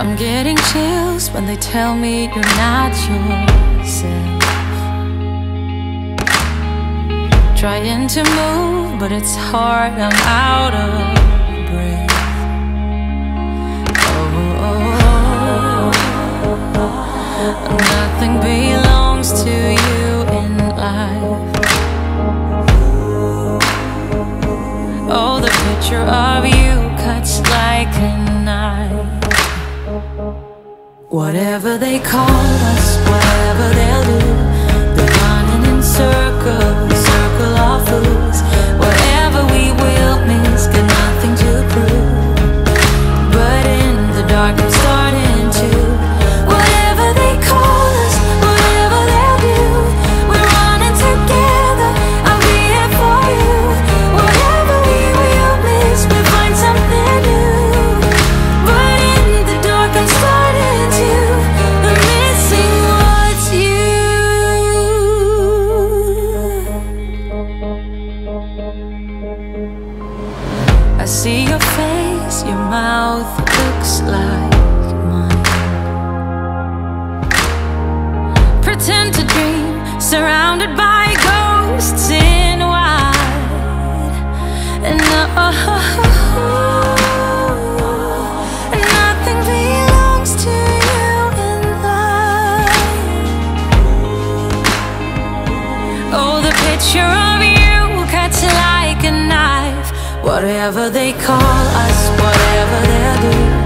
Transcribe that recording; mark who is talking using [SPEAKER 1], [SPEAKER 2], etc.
[SPEAKER 1] I'm getting chills when they tell me you're not yourself. Trying to move, but it's hard, I'm out of breath. Oh, oh, oh. nothing belongs to you in life. Oh, the picture of you Whatever they call us, I see your face, your mouth looks like mine. Pretend to dream, surrounded by Whatever they call us, whatever they'll do,